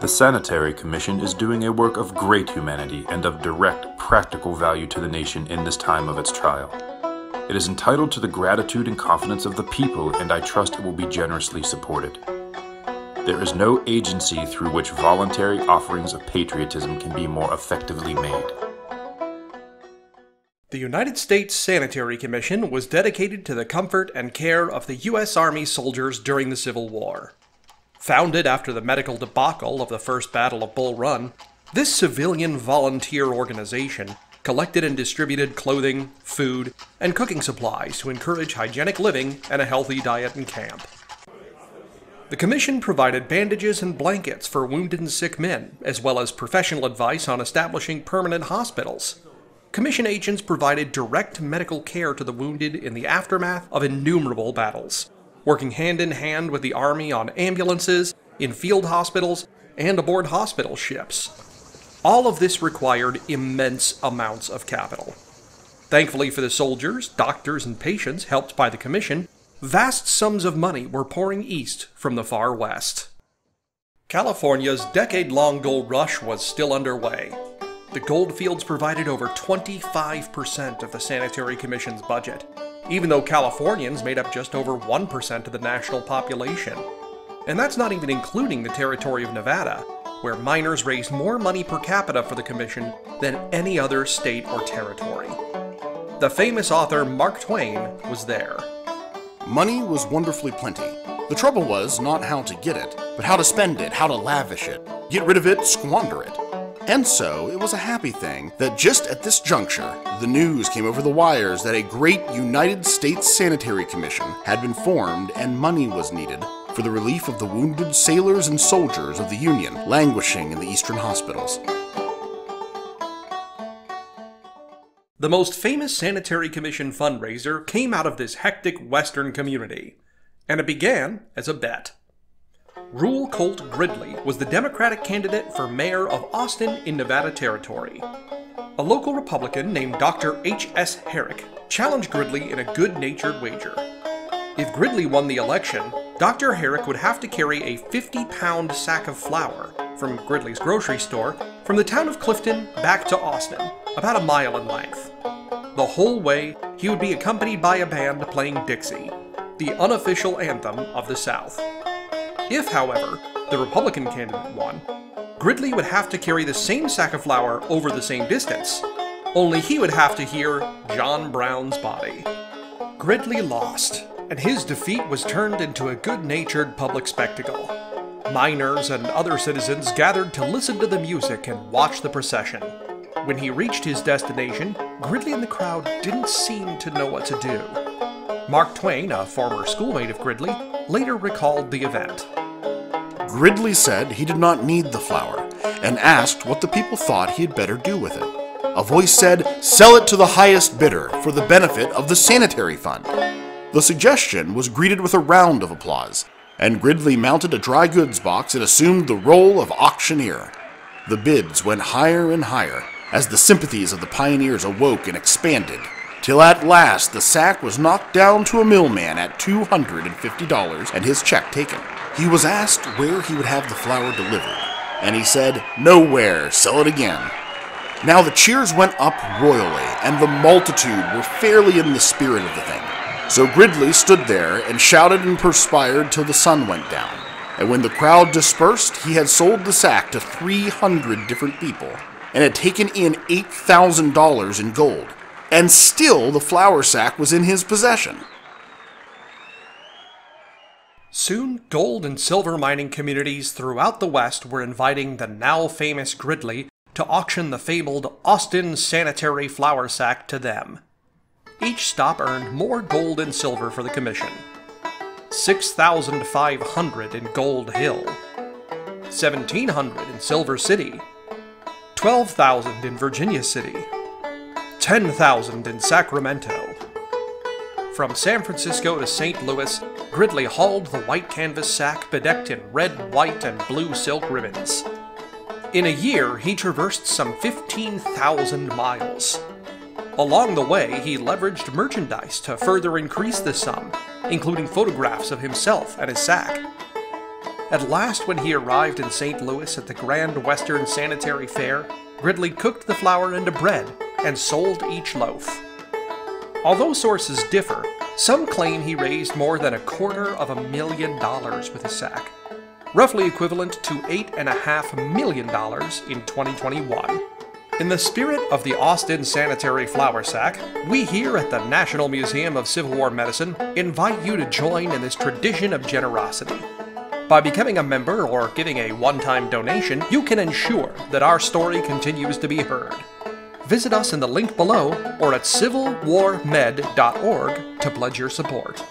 The Sanitary Commission is doing a work of great humanity and of direct, practical value to the nation in this time of its trial. It is entitled to the gratitude and confidence of the people, and I trust it will be generously supported. There is no agency through which voluntary offerings of patriotism can be more effectively made. The United States Sanitary Commission was dedicated to the comfort and care of the U.S. Army soldiers during the Civil War. Founded after the medical debacle of the First Battle of Bull Run, this civilian volunteer organization collected and distributed clothing, food, and cooking supplies to encourage hygienic living and a healthy diet in camp. The Commission provided bandages and blankets for wounded and sick men, as well as professional advice on establishing permanent hospitals. Commission agents provided direct medical care to the wounded in the aftermath of innumerable battles, working hand in hand with the Army on ambulances, in field hospitals, and aboard hospital ships. All of this required immense amounts of capital. Thankfully for the soldiers, doctors, and patients helped by the Commission, vast sums of money were pouring east from the far west. California's decade long gold rush was still underway, the gold fields provided over 25% of the Sanitary Commission's budget, even though Californians made up just over 1% of the national population. And that's not even including the territory of Nevada, where miners raised more money per capita for the Commission than any other state or territory. The famous author Mark Twain was there. Money was wonderfully plenty. The trouble was not how to get it, but how to spend it, how to lavish it. Get rid of it, squander it. And so, it was a happy thing that just at this juncture, the news came over the wires that a great United States Sanitary Commission had been formed and money was needed for the relief of the wounded sailors and soldiers of the Union languishing in the eastern hospitals. The most famous Sanitary Commission fundraiser came out of this hectic western community, and it began as a bet. Reuel Colt Gridley was the Democratic candidate for mayor of Austin in Nevada Territory. A local Republican named Dr. H.S. Herrick challenged Gridley in a good natured wager. If Gridley won the election, Dr. Herrick would have to carry a 50 pound sack of flour from Gridley's grocery store from the town of Clifton back to Austin, about a mile in length. The whole way, he would be accompanied by a band playing Dixie, the unofficial anthem of the South. If, however, the Republican candidate won, Gridley would have to carry the same sack of flour over the same distance, only he would have to hear John Brown's body. Gridley lost, and his defeat was turned into a good natured public spectacle. Miners and other citizens gathered to listen to the music and watch the procession. When he reached his destination, Gridley and the crowd didn't seem to know what to do. Mark Twain, a former schoolmate of Gridley, later recalled the event. Gridley said he did not need the flour and asked what the people thought he had better do with it. A voice said, Sell it to the highest bidder for the benefit of the sanitary fund. The suggestion was greeted with a round of applause, and Gridley mounted a dry goods box and assumed the role of auctioneer. The bids went higher and higher as the sympathies of the pioneers awoke and expanded, till at last the sack was knocked down to a millman at $250 and his check taken. He was asked where he would have the flour delivered, and he said, Nowhere, sell it again. Now the cheers went up royally, and the multitude were fairly in the spirit of the thing. So Gridley stood there and shouted and perspired till the sun went down. And when the crowd dispersed, he had sold the sack to 300 different people and had taken in $8,000 in gold. And still the flour sack was in his possession. Soon, gold and silver mining communities throughout the West were inviting the now famous Gridley to auction the fabled Austin Sanitary Flour Sack to them. Each stop earned more gold and silver for the commission 6,500 in Gold Hill, 1,700 in Silver City, 12,000 in Virginia City, 10,000 in Sacramento, from San Francisco to St. Louis, Gridley hauled the white canvas sack bedecked in red, white, and blue silk ribbons. In a year, he traversed some 15,000 miles. Along the way, he leveraged merchandise to further increase the sum, including photographs of himself and his sack. At last, when he arrived in St. Louis at the Grand Western Sanitary Fair, Gridley cooked the flour into bread and sold each loaf. Although sources differ, some claim he raised more than a quarter of a million dollars with his sack, roughly equivalent to $8.5 million in 2021. In the spirit of the Austin Sanitary Flour Sack, we here at the National Museum of Civil War Medicine invite you to join in this tradition of generosity. By becoming a member or giving a one time donation, you can ensure that our story continues to be heard. Visit us in the link below or at civilwarmed.org to pledge your support.